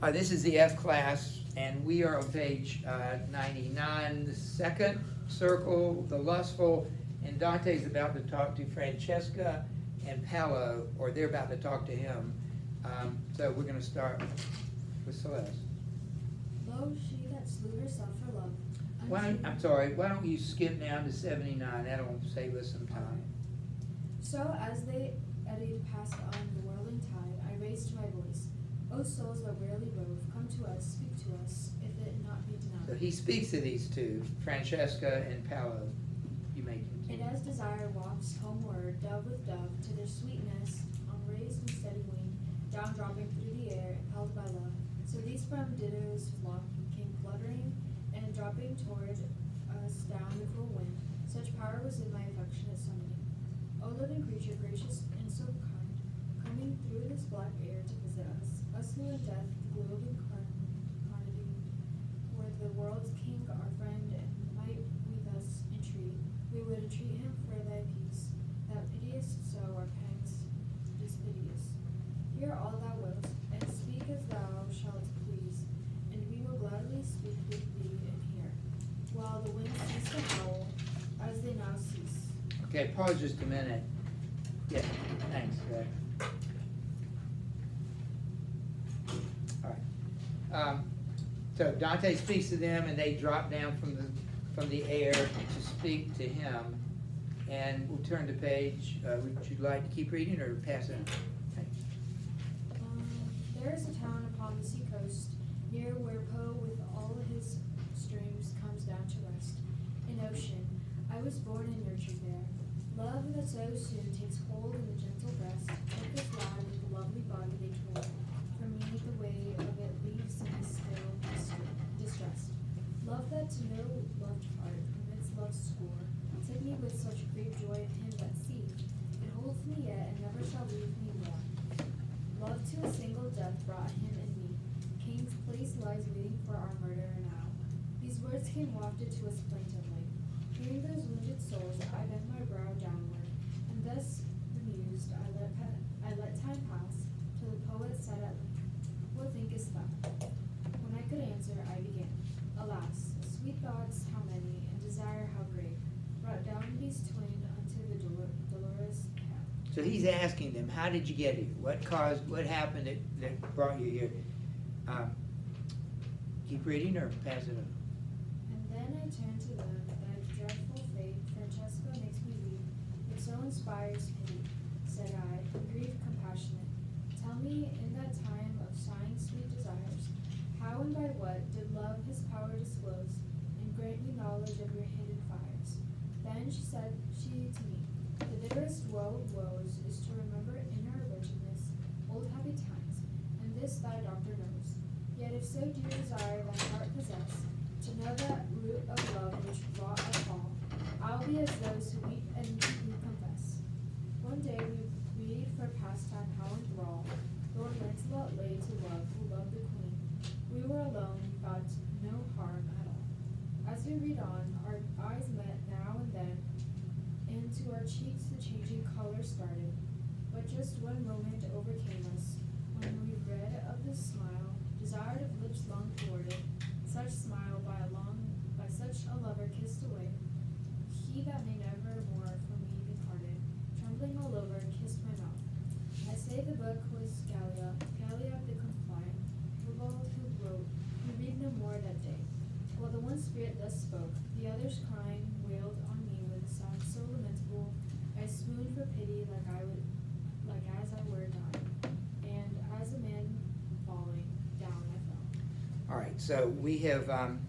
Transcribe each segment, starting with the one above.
Uh, this is the F class, and we are on page uh, 99, the second circle, the lustful, and Dante's about to talk to Francesca and Paolo, or they're about to talk to him. Um, so we're going to start with Celeste. Lo, she that slew herself for love. Why don't, I'm sorry, why don't you skip down to 79? That'll save us some time. So as they eddied past on the whirling tide, I raised my voice. O souls that rarely rove, come to us, speak to us, if it not be denied. So he speaks to these two, Francesca and Paolo. You may continue. And as desire wafts homeward, dove with dove, to their sweetness, on raised and steady wing, down dropping through the air, impelled by love. So these from Dido's flock came fluttering, and dropping toward us down the cool wind. Such power was in my affectionate summoning. O living creature, gracious and so kind, coming through this black air to visit us, death, the globe incarnating, were the world's king, our friend, and might we thus entreat, we would entreat him for thy peace, that pitiest so our pangs dispiteous. Hear all thou wilt, and speak as thou shalt please, and we will gladly speak with thee and hear, while the winds cease to howl, as they now cease. Okay, pause just a minute. Yeah, thanks, Greg. All right. Um, So Dante speaks to them and they drop down from the, from the air to speak to him. And we'll turn the page. Uh, Would you like to keep reading or pass it on? Um, there is a town upon the sea coast, near where Po with all his streams comes down to rest. An ocean, I was born and nurtured there. Love that so soon takes hold in the gentle breast, took this lad with the lovely body they told. For me the way of it leaves me still Love that to no loved heart permits love's score, took me with such great joy of him that see, it holds me yet and never shall leave me more. Love to a single death brought him and me. King's place lies waiting for our murderer now. These words came wafted to us plaintively. Hearing those wounded souls, I bent my brow downward, and thus bemused, I let pa- I let time pass, till the poet said at length, What thinkest thou? When I could answer, I began. Alas, sweet thoughts how many, and desire how great, brought down these twain unto the dolor- dolorous path. So he's asking them, how did you get here? What caused, what happened that, that brought you here? Um, Keep reading or pass it on? And then I turn to them, that dreadful fate, Francesca makes me weep, it so inspires pity, said I, grief compassionate. Tell me, in that time of sighing sweet desires, how and by what did love his power disclose, and grant you knowledge of your hidden fires? Then she said she to me, the bitterest woe of woes is to remember old happy times, and this thy doctor knows. Yet if so dear desire thy heart possess, to know that root of love which wrought us all, I'll be as those who weep and who confess. One day we read for pastime how enthrall Lord Lancelot lay to love who loved the queen. We were alone, but no harm at all. As we read on, our eyes met now and then, and to our cheeks the changing color started. Just one moment overcame us, when we read of this smile, desired of lips long thwarted, such smile by a long, by such a lover kissed away. He that may never more from me be parted, trembling all over, kissed my mouth. I say the book was Gallia, Gallia the compliant, Ribald who wrote, we read no more that day. While the one spirit thus spoke, the others crying wailed on me with a sound so lamentable, I swooned for pity like I would, like as I were dying, and as a man falling, down I fell. All right, so we have, um,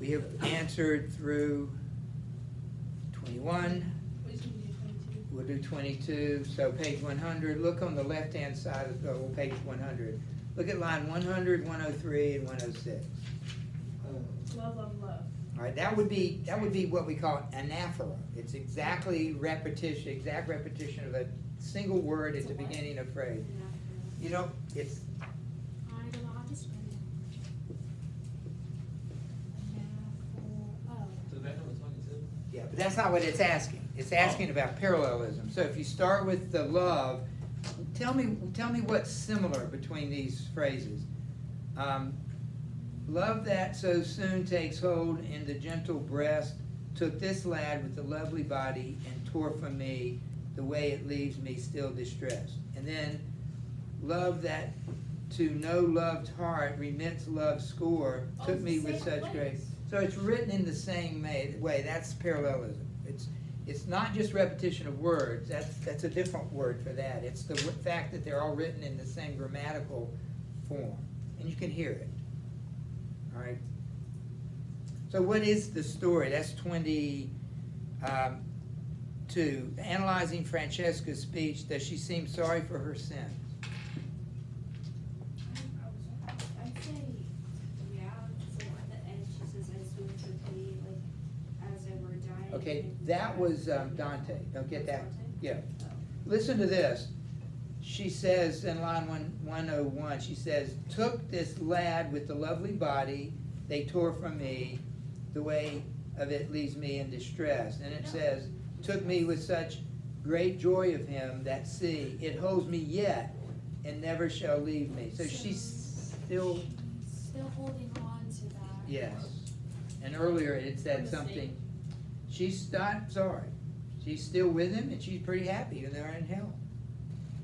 we have answered through twenty-one, Which one do twenty-two? we'll do twenty-two, so page one hundred, look on the left-hand side of the, page one hundred. Look at line 100, 103, and one oh six. Love, love, love. All right, that would be, that would be what we call anaphora. It's exactly repetition, exact repetition of a single word at the beginning of a phrase. You know, it's, that's not what it's asking. It's asking about parallelism. So if you start with the love, tell me, tell me what's similar between these phrases. Um, Love that so soon takes hold in the gentle breast, took this lad with the lovely body and tore from me the way it leaves me still distressed. And then, love that to no loved heart remits love's score, Oh, took me with same such grace. place. So it's written in the same way, that's parallelism. It's, it's not just repetition of words, that's, that's a different word for that. It's the fact that they're all written in the same grammatical form, and you can hear it. All right? So what is the story? That's twenty, um, two. Analyzing Francesca's speech, does she seem sorry for her sins? I'd say, yeah, so at the end, she says, I swim for pity, like, as I were dying. Okay, that was um, Dante, don't get that? Yeah. Oh. Listen to this. She says in line one, one oh one, she says, took this lad with the lovely body, they tore from me, the way of it leaves me in distress. And it says, took me with such great joy of him that see, it holds me yet and never shall leave me. So she's still, Still holding on to that. yes. And earlier it said something, she's not sorry. She's still with him and she's pretty happy and they're in hell.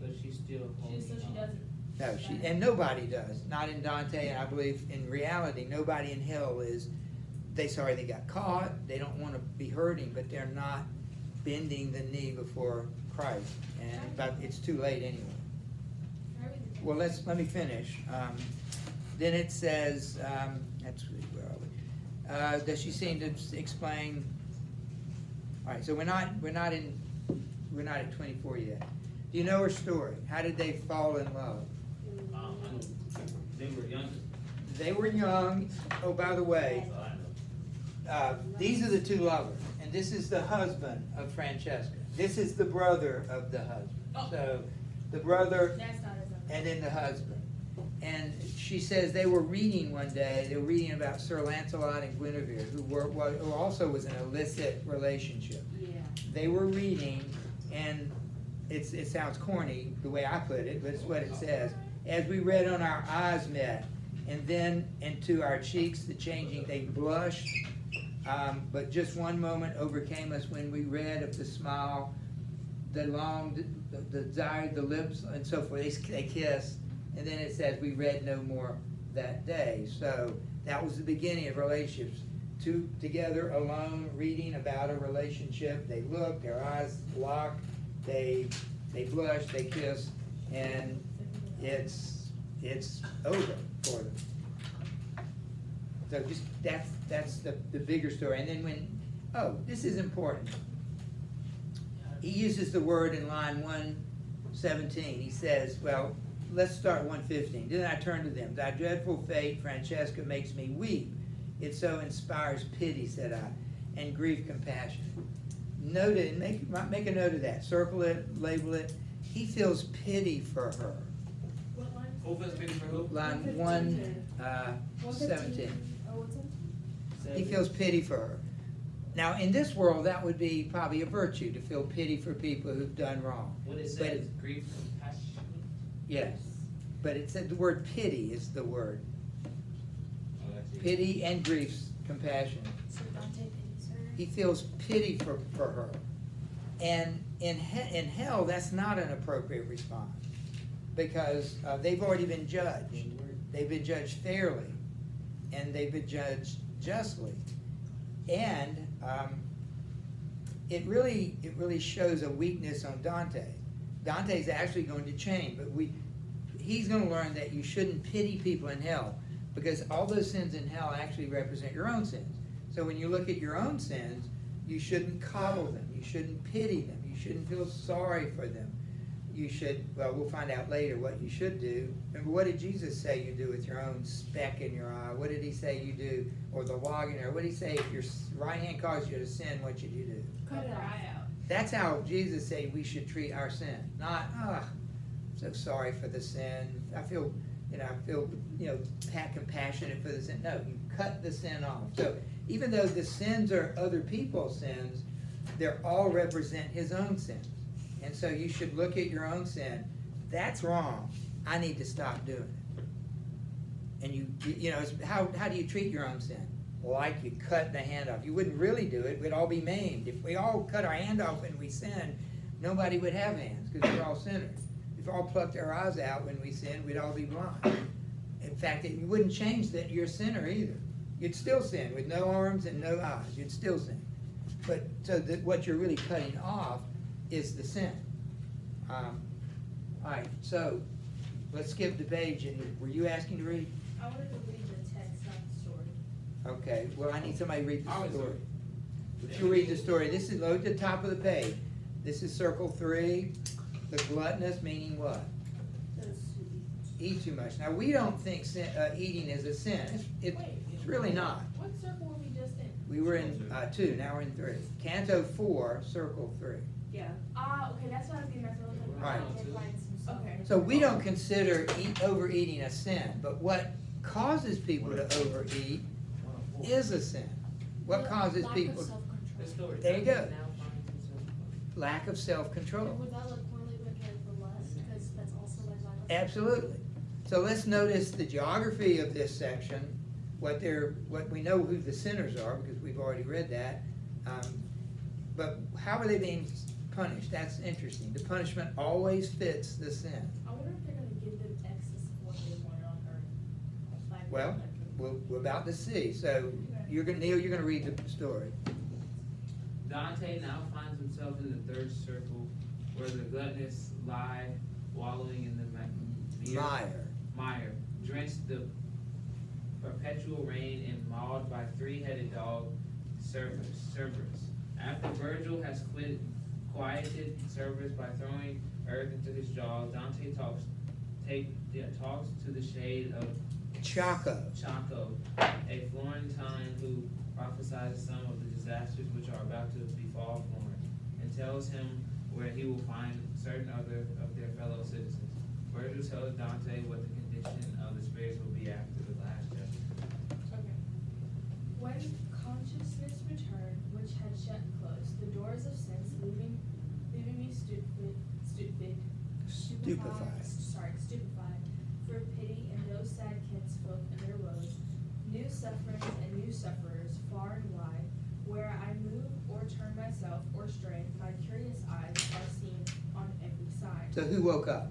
But she's still She, holding so she on. doesn't. No, she, and nobody does, not in Dante, and I believe in reality, nobody in hell is, they sorry they got caught, they don't wanna be hurting, but they're not bending the knee before Christ, and, but it's too late anyway. Well, let's, let me finish, um, then it says, um, that's, where are we? Uh, does she seem to s- explain, alright, so we're not, we're not in, we're not at twenty-four yet. Do you know her story? How did they fall in love? Um, they were young. They were young. Oh, by the way, so I know. uh, these are the two lovers, and this is the husband of Francesca. This is the brother of the husband. So, the brother That's not as. and then the husband. And she says they were reading one day, they were reading about Sir Lancelot and Guinevere, who were, who also was an illicit relationship. Yeah. They were reading, and it's, it sounds corny, the way I put it, but it's what it says. As we read on our eyes met, and then into our cheeks the changing, they blushed. Um, but just one moment overcame us when we read of the smile, the long, the, the desire, the lips, and so forth. They, they kissed, and then it says we read no more that day. So that was the beginning of relationships. Two together alone, reading about a relationship. They look, their eyes lock, they they blush, they kiss, and it's it's over for them. So just that's that's the, the bigger story. And then when oh, this is important. He uses the word in line one seventeen. He says, Well, let's start one fifteen. Then I turn to them. Thy dreadful fate, Francesca, makes me weep. It so inspires pity, said I, and grief compassion. Note it, make make a note of that. Circle it, label it. He feels pity for her. What line? Who was picking for who? Line one, uh, seventeen. Oh. He feels pity for her. Now, in this world, that would be probably a virtue to feel pity for people who've done wrong. What it But grief, compassion. Yes, but it said the word pity is the word. Oh, that's it. Pity and grief's compassion. So Dante pities her. He feels pity for, for her. And in he, in hell, that's not an appropriate response because uh, they've already been judged. They've been judged fairly, and they've been judged justly. And um, it really it really shows a weakness on Dante. Dante's actually going to change, but we he's going to learn that you shouldn't pity people in hell because all those sins in hell actually represent your own sins. So when you look at your own sins, you shouldn't coddle them. You shouldn't pity them. You shouldn't feel sorry for them. You should, well, we'll find out later what you should do. Remember, what did Jesus say you do with your own speck in your eye? What did he say you do? Or the log in there? What did he say if your right hand caused you to sin, what should you do? Cut it out. That's how Jesus said we should treat our sin. Not, ah, so sorry for the sin. I feel, you know, I feel, you know, compassionate for the sin. No, you cut the sin off. So even though the sins are other people's sins, they all represent his own sins. And so you should look at your own sin that's wrong, I need to stop doing it. And you- you know, how, how do you treat your own sin? Like you cut the hand off. You wouldn't really do it, we'd all be maimed. If we all cut our hand off when we sin, nobody would have hands, because we're all sinners. If all plucked our eyes out when we sin, we'd all be blind. In fact, it wouldn't change that you're a sinner either. You'd still sin with no arms and no eyes, you'd still sin. But, so that, what you're really cutting off is the sin. Um, All right, so, let's skip the page, and were you asking to read? I wanted to read the text, not the story. Okay, well, I need somebody to read I the was- story. Would you read the story? This is, look at the top of the page. This is circle three, the gluttonous, meaning what? Eat too much. Now, we don't think sin, uh, eating is a sin. It's, it- Wait. it's really not. What circle were we just in? We were in, uh, two, now we're in three. Canto four, circle three. Yeah. Ah, okay, that's what I was getting at. Right. Okay. So we don't consider eat, overeating a sin, but what causes people to overeat is a sin. What causes people, The story. There you go. Now finds himself- lack of self-control. Would that look poorly with the lust, because that's also like lack of. Absolutely. So let's notice the geography of this section, what they're, what we know who the sinners are, because we've already read that. Um, But how are they being punished? That's interesting. The punishment always fits the sin. I wonder if they're gonna give them excess of what they wanted on Earth. Like- Well, we're, we're about to see. So you're gonna, Neil, you're gonna read the story. Dante now finds himself in the third circle, where the gluttonous lie wallowing in the Liar. mire, drenched the perpetual rain and mauled by three-headed dog Cerberus. Cerberus. After Virgil has quit, quieted Cerberus by throwing earth into his jaws, Dante talks, take, yeah, talks to the shade of Ciacco. Ciacco, a Florentine who prophesies some of the disasters which are about to befall Florence, and tells him where he will find certain other of their fellow citizens. Virgil tells Dante what the condition of the spirits will be after the last judgment. Okay. When consciousness returned, which had shut closed, the doors of sense leaving, leaving me stupid, stupid, Stupefied. sorry, stupefied, for pity and no sad kinsfolk and their woes, new sufferings and new sufferers far and wide, where I move or turn myself or stray, my curious eyes are seen on every side. So who woke up?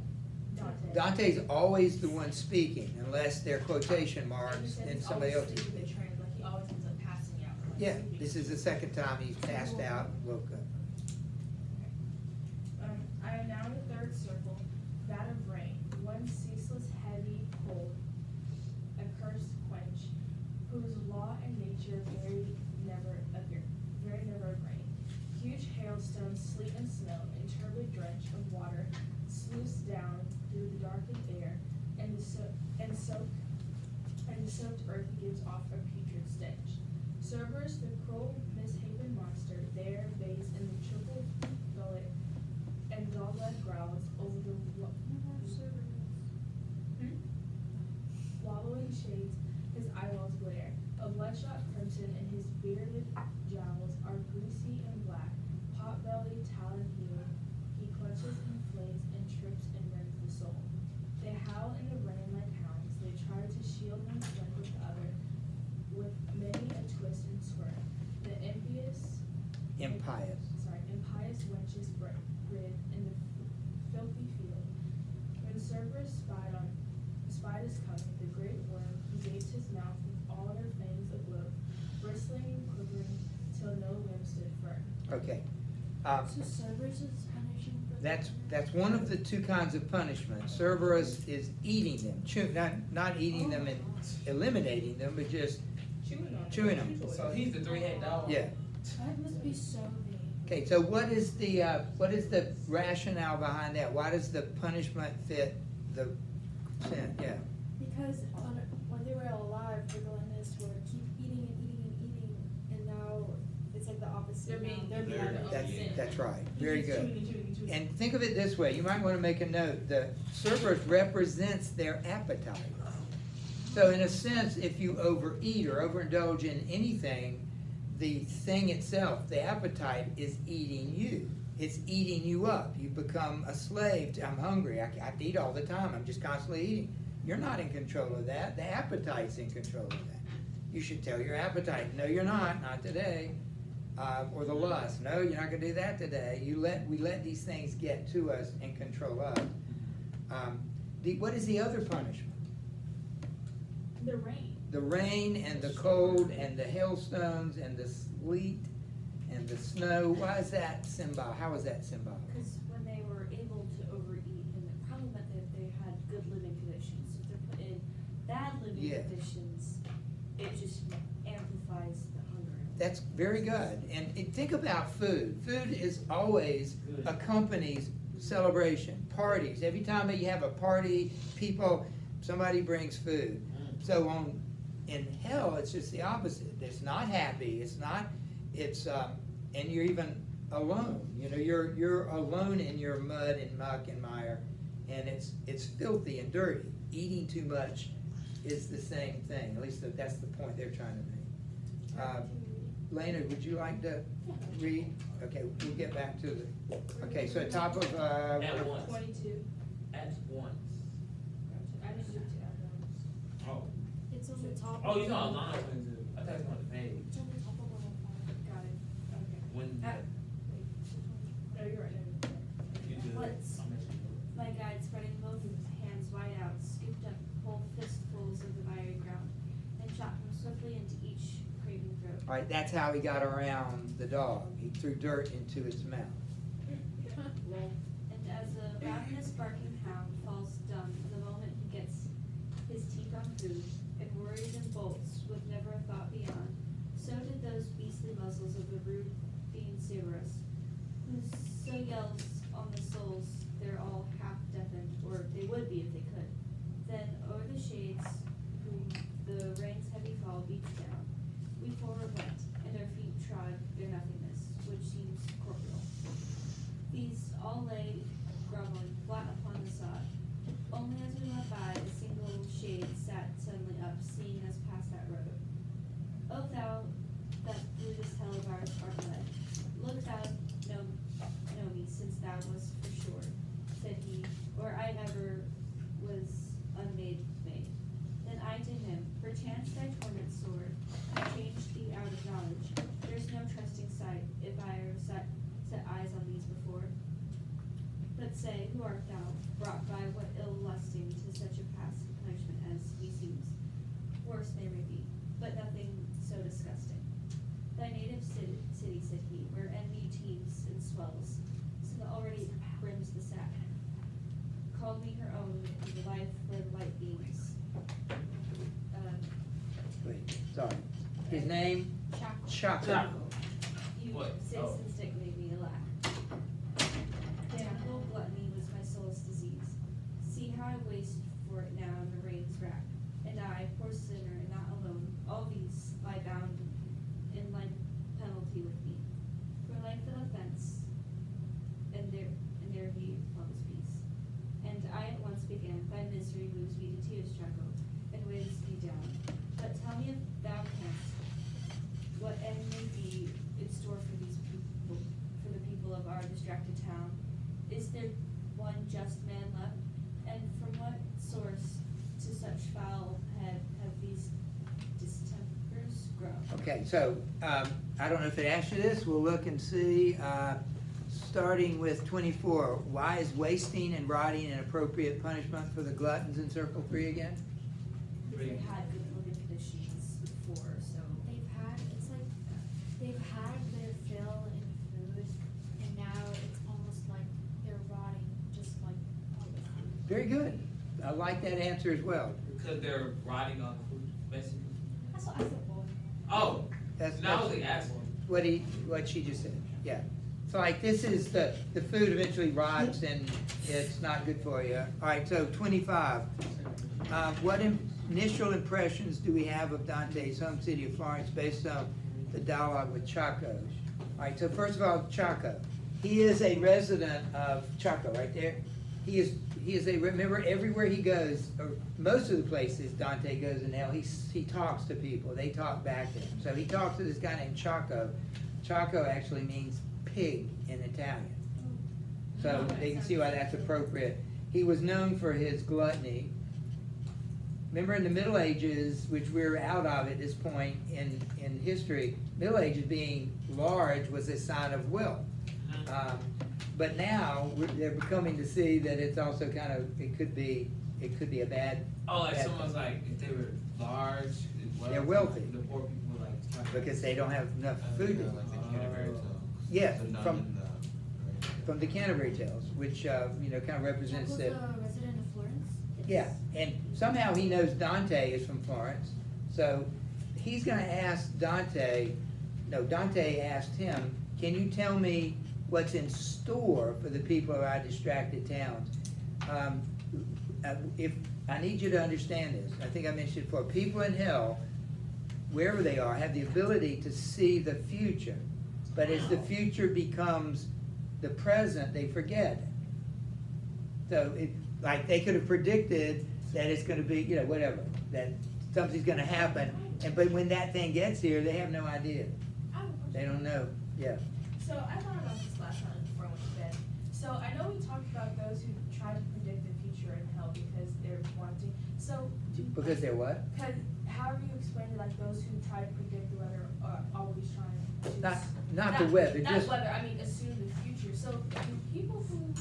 Dante. Dante's always the one speaking unless they're quotation marks and somebody else is sleeping speaking. the train, like he always ends up passing out. or, like, Yeah, this is the second time he's passed out and woke up. Um, I am now in the third circle, that of rain, one ceaseless heavy cold, a cursed quench, whose law and nature very never appear, very never rain. Huge hailstones, sleet and snow, and turbid drench of water sluice down through the darkened air, and the so, and soak, and the soaked earth gives off a putrid stench. Cerberus, the cruel misshapen monster, there bathes in the triple gullet and dog-like growls over the wa- Hmm? wallowing shades, his eyeballs glare. A bloodshot crimson and his bearded jowls are greasy and black. Pot-bellied, talon-heeled, he clutches and flays and trips and rends the soul. They howl in the rain like hounds, they try to shield one friend with the other, with many a twist and swerve. The impious Impious. sorry, impious wenches bred bred in the filthy field. When Cerberus spied on, spied us coming, the great worm, he gaped his mouth with all their fangs aglow, bristling and quivering till no limb stood firm. Okay. Um, So Cerberus is punishing for. That's, that's one of the two kinds of punishment. Cerberus is eating them, chew, not, not eating them and eliminating them, but just, Chewing on it. Chewing on it. So he's the three-headed dog. yeah. That must be so mean. Okay, so what is the, uh, what is the rationale behind that? Why does the punishment fit the sin? Yeah. Because on, when they were alive, the gluttonous They're being, they're being They're- That's, sin. that's right. Very keeps good. chewing and chewing and. And think of it this way, you might wanna make a note, the Cerberus represents their appetite. So in a sense, if you overeat or overindulge in anything, the thing itself, the appetite, is eating you. it's eating you up. You become a slave. To, I'm hungry. I, I eat all the time. I'm just constantly eating. You're not in control of that. The appetite's in control of that. You should tell your appetite, no, you're not, not today. Uh, or the lust, no, you're not gonna do that today. You let, we let these things get to us and control us. Um, the, what is the other punishment? The rain. The rain and the cold and the hailstones and the sleet and the snow. Why is that symbol? How is that symbol? Because when they were able to overeat, and the problem meant that they had good living conditions. If they're put in bad living Yeah. conditions, it just amplifies. That's very good. And, and think about food. Food is always Good. accompanies celebration, parties. Every time that you have a party, people, somebody brings food. So on in hell, it's just the opposite. It's not happy. It's not. It's um, and you're even alone. You know, you're you're alone in your mud and muck and mire, and it's it's filthy and dirty. Eating too much is the same thing. At least that's the point they're trying to make. Uh, Lena, would you like to read? Okay, we'll get back to the. Okay, so top of uh, At once, Twenty-two. at once. I just did two. Oh, It's on the top. oh, you know, the- line twenty-two. I thought it was on the page. It's on the top of one oh five. Got it. Okay. When, At- No, you're right. no, you do it, Let's- I'll mention it. My guide, spreading both hands wide out, scooped up whole fistfuls of the miry ground and shot them swiftly into each craving throat. All right, that's how he got around the dog. He threw dirt into its mouth. And as a ravenous barking hound falls dumb the moment he gets his teeth on food, and worries and bolts with never a thought beyond, so did those beastly muzzles of the rude fiend Cerberus, who so yells on the souls they're all half deafened, or they would be if they could. Then o'er the shades whom the rain's heavy fall beats down, we forward went, and our feet trod their nothingness, which seems corporeal. These all lay groveling flat upon the sod. Only as we went by, a single shade sat suddenly up, seeing us pass that road. O thou that through this hell of ours art led, look thou know, know me, since thou wast for sure, said he, or I ever was unmade maid. Then I to him, perchance thy torment sore, I changed thee out of knowledge. There's no trusting sight, if I ever set, set eyes on these before. But say, who art thou, brought by what ill lusting to such a pass of punishment as meseems? Worse there may be, but nothing so disgusting. Thy native city, city, where envy teems and swells, so that already brims the sack. Called me her own in the life where the light beams. Um, Wait, sorry. His name? Ciacco. Ciacco. You What? citizen stick made me laugh. Damnable gluttony was my soul's disease. See how I waste for it now in the rain's wrack. And I, poor sinner, and not alone, all these lie bound in like penalty with me. For life an offense, and there, and there he loves peace. And I at once began, thy misery moves me to tears, Ciacco, and weighs me down. But tell me if thou canst, what end may be in store for these people, for the people of our distracted town? Is there one just man left? And from what source to such foul head have these distempers grown? Okay, so, um, I don't know if it asked you this, we'll look and see, uh, starting with twenty-four, why is wasting and rotting an appropriate punishment for the gluttons in circle three again? Because they had good living conditions before, so. They've had, it's like, they've had their fill in food, and now it's almost like they're rotting, just like all the food. Very good, I like that answer as well. Because they're rotting on the food, basically. That's what I said, Oh, That's, now I was that's like asking. what he, what she just said, yeah. So like, this is the, the food eventually rots and it's not good for you. All right, so twenty-five. Uh, what im- initial impressions do we have of Dante's home city of Florence based on the dialogue with Ciacco? All right, so first of all, Ciacco. He is a resident of Ciacco, right there. He is, he is a, remember, everywhere he goes, or most of the places Dante goes in hell, he, he talks to people. They talk back to him. So he talks to this guy named Ciacco. Ciacco actually means pig in Italian. So they can see why that's appropriate. He was known for his gluttony. Remember in the Middle Ages, which we're out of at this point in, in history, Middle Ages being large was a sign of wealth. Um, But now, we're- they're becoming to see that it's also kind of, it could be, it could be a bad, Oh, like bad someone's thing. like, if they were large, They're wealthy. The poor people were like. trying to- because they don't have enough food to eat. Like the Canterbury Tales. Yeah, The from- the- From the Canterbury Tales, which, uh, you know, kind of represents Jack the. was a resident of Florence? Yeah, and somehow he knows Dante is from Florence, so he's gonna ask Dante, no, Dante asked him, can you tell me what's in store for the people of our distracted towns? Um, uh, If, I need you to understand this, I think I mentioned before, people in hell, wherever they are, have the ability to see the future. But as the future becomes the present, they forget. So it, like, they could have predicted that it's gonna be, you know, whatever, that something's gonna happen, and, but when that thing gets here, they have no idea. I have a question. They don't know, yeah. So I thought about this last night before I went to bed. So I know we talked about those who try to predict the future in hell because they're wanting, so. do- Because they're what? Cause however you explained it, like those who try to predict the weather are always trying to. Not, s- not the weather, Not just, weather, I mean assume the future. So do people who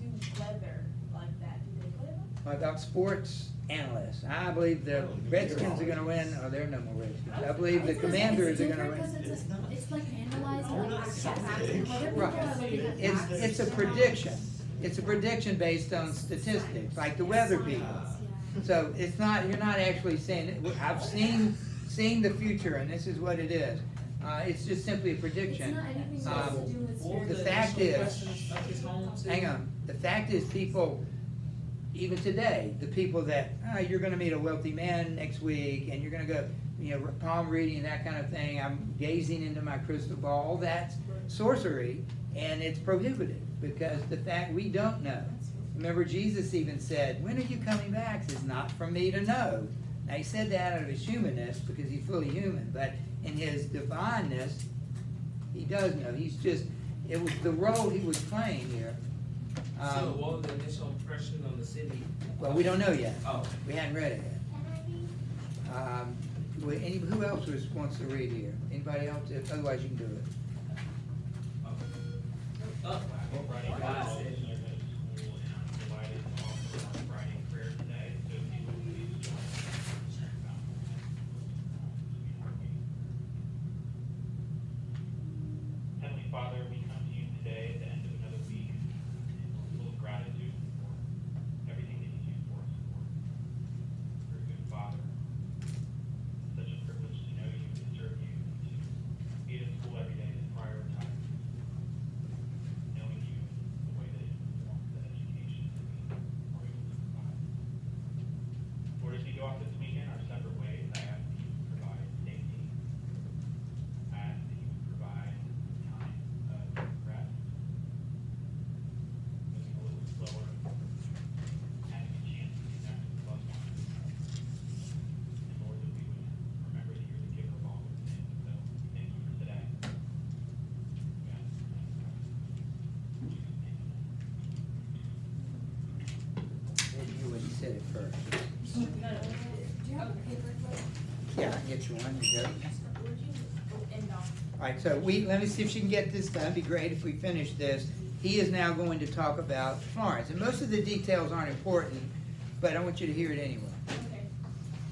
do weather like that, do they up? about sports analysts. I believe the Redskins are gonna win, oh, there are no more Redskins. I believe the Commanders are gonna win. it's, a- it's like analyzing We're like not actual facts, saying- and whether people Right. are looking at It's, it's a prediction. It's a prediction based on statistics, like the weather people. So it's not, you're not actually saying, it. I've seen, seen the future and this is what it is. Uh, it's just simply a It's prediction. not Um, else to do with The fact is- question of his home city? Hang on, the fact is, people, even today, the people that, ah, you're gonna meet a wealthy man next week, and you're gonna go, you know, palm reading, and that kind of thing, I'm gazing into my crystal ball, all that's sorcery, and it's prohibited, because the fact, we don't know. Remember, Jesus even said, when are you coming back? It's not for me to know. Now, he said that out of his humanness, because he's fully human, but in his divineness, he does know, he's just, it was the role he was playing here. So Um, what was the initial impression on the city? well, we don't know yet, Oh, we hadn't read it yet. Um, wa- any, who else was, wants to read here? Anybody else? If- Otherwise, you can do it. oh. Oh, Friday God night, said- I go to school and I'm divided off on Friday prayer today, so people please join us. Heavenly Father, we come to you today at the end of another week, and we're full of gratitude for everything that you do for us, Lord. You're a good Father. It's Such a privilege to know you, to serve you, and to be at school every day to prioritize knowing you and the way that it informs the education that we are able to provide. Lord, as we go off this weekend our separate ways, I ask that you would provide safety. I ask that you would provide time of rest. Moving a little slower, having a chance to connect with loved ones. And Lord, that we would remember that you're the giver of all good things, so thank you for today. We ask this in Jesus' name. Maybe you wouldn't said it first. Do you have a paper clip? Yeah, I get you one, you go. Would you, oh, and, um, All right, so we, let me see if she can get this done, it'd be great if we finish this. He is now going to talk about Florence, and most of the details aren't important, but I want you to hear it anyway. Okay.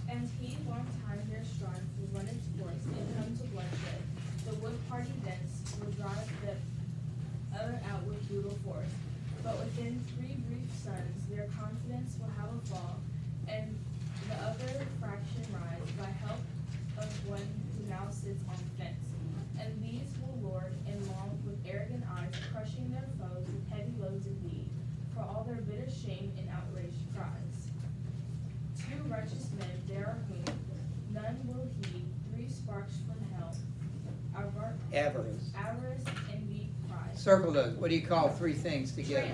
And he, long time their strife will run its course and come to bloodshed. The wood party thence will drive the other out with brutal force. But within three brief suns, their confidence will have a fall, and the other fraction rise by help of one who now sits on the fence. And these will lord and long with arrogant eyes, crushing their foes with heavy loads of need, for all their bitter shame and outraged cries. Two righteous men there are whom none will heed, three sparks from hell, avar- Avarice. avarice, envy, pride. Circle those, what do you call three things together?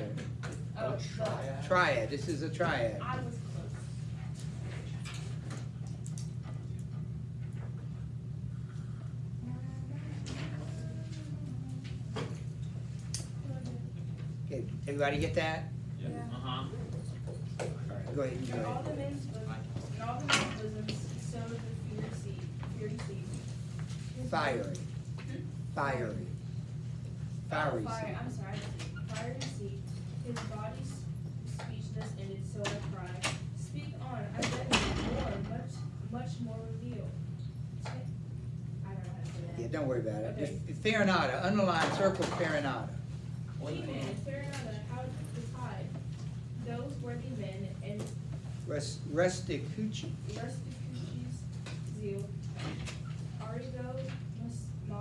Oh, the- Triad, this is a triad. I was close. Okay, Everybody get that? Yeah. Uh-huh. All right, go ahead, you go And all ahead. the men's bosoms, all the men's bosoms sowed the fear seed, fearing seed. Fiery. Fiery. Fire, seed. I'm sorry, fiery seed. His body speechless ended, so I cried. Speak on, I beg more, much, much more reveal. I don't know how to say that. Yeah, don't worry about it. Okay. Just Farinata, underline, circle Farinata. Women, Farinata, how is high. Those worthy men and Rest, Rusticucci. Rusticucci's zeal, Arrigo,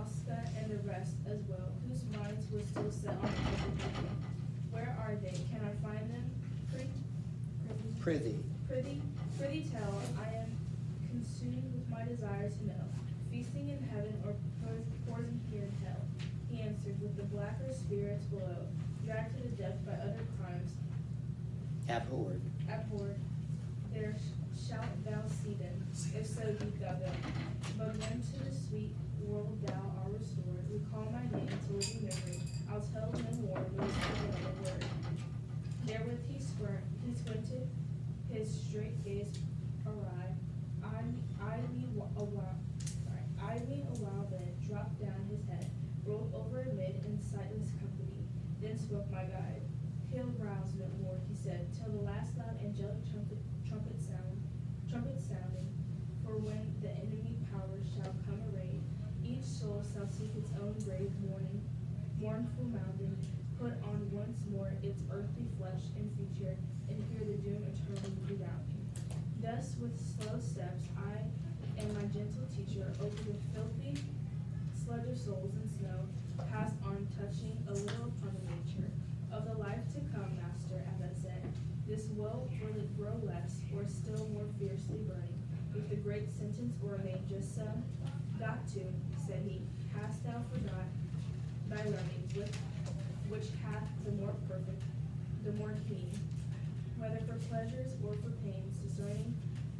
Mosca, and the rest as well, whose minds were still set on everything. Where are they? Can I find them? Prithee, prithee, prithee tell, I am consumed with my desire to know, feasting in heaven or pois- poison here in hell. He answered, with the blacker spirits below, dragged to the depth by other crimes, Abhorred. abhorred. There shalt thou see them, if so deep thou go. But when to the sweet world thou art restored, recall my name to memory. I'll tell no more, no single word. Therewith he squir- he squinted, his straight gaze awry. I, I me a while, sorry, I me a while then, dropped down his head, rolled over amid in sightless company. Then spoke my guide. He'll rouse no more, he said, till the last loud angelic trumpet, trumpet sound, trumpet sounding. For when the enemy powers shall come arrayed, each soul shall seek its own grave mourning, mournful mounding, put on once more its earthly flesh and feature, and hear the doom eternally resounding. Thus with slow steps I and my gentle teacher over the filthy sludge of souls and snow, passed on touching a little upon the nature of the life to come, Master, as I said. This woe will it grow less, or still more fiercely burning, with the great sentence or remain just so? Got to, said he, hast thou forgot thy learning, which, which hath the more perfect, the more keen, whether for pleasures or for pains, discerning,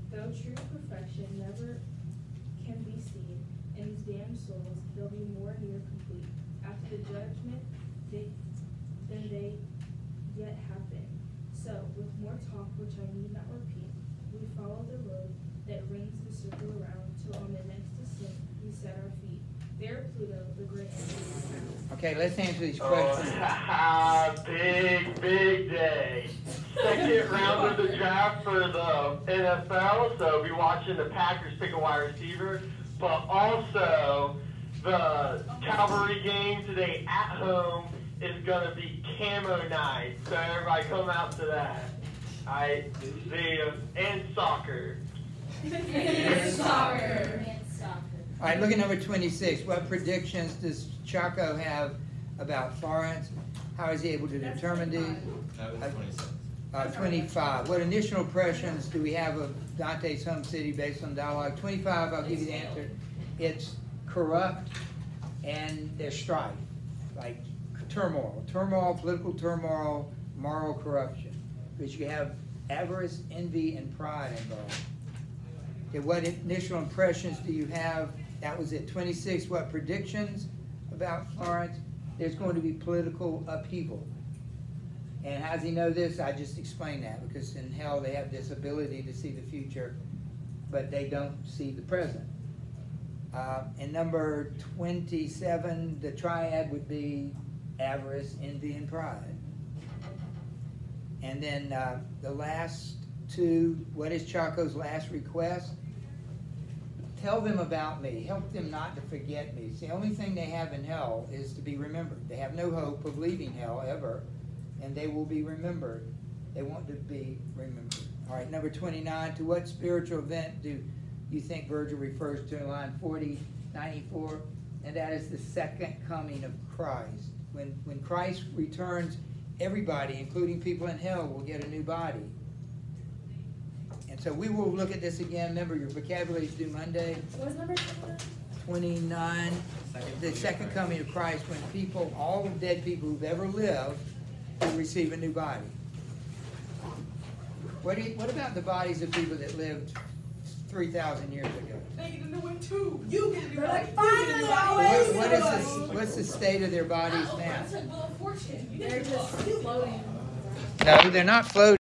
though true perfection never can be seen, in these damned souls, they'll be more near complete, after the judgment, they, than they yet have been. So, with more talk which I need not repeat, we follow the road that rings the circle around, till on the next ascent we set our feet. There Pluto, the great enemy, is found. Okay, let's answer these Oh, questions. Ah, big, big day. Second round of the draft for the NFL, so be watching the Packers pick a wide receiver, but also the Calvary game today at home is gonna be camo night, so everybody come out to that. I the and soccer. and Soccer. All right, look at number twenty-six. What predictions does Ciacco have about Florence? How is he able to determine these? That was twenty-six. Uh, twenty-five, what initial impressions do we have of Dante's home city based on dialogue? Twenty-five, I'll give you the answer. It's corrupt and there's strife, like turmoil, turmoil, political turmoil, moral corruption. Because you have avarice, envy, and pride involved. Okay, what initial impressions do you have? That was it. Twenty-six, what predictions about Florence? There's going to be political upheaval. And how does he know this? I just explained that, because in hell, they have this ability to see the future, but they don't see the present. Uh, and number twenty-seven, the triad would be avarice, envy, and pride. And then, uh, the last two, what is Ciacco's last request? Tell them about me, help them not to forget me. It's the only thing they have in hell is to be remembered. They have no hope of leaving hell ever, and they will be remembered. They want to be remembered. All right, number twenty-nine, to what spiritual event do you think Virgil refers to in line forty ninety-four? And that is the second coming of Christ. When, when Christ returns, everybody, including people in hell, will get a new body. And so we will look at this again. Remember, your vocabulary is due Monday, What was number twenty-nine? twenty-nine. The second coming of Christ, when people, all the dead people who've ever lived, will receive a new body. What do you, what about the bodies of people that lived three thousand years ago? They get a new one too. You get a new They're one. like, You get a new "Finally, one." I What, was what is the, what's the state of their bodies oh, now? Well, of course fortune. You They're just floating. No, they're not floating.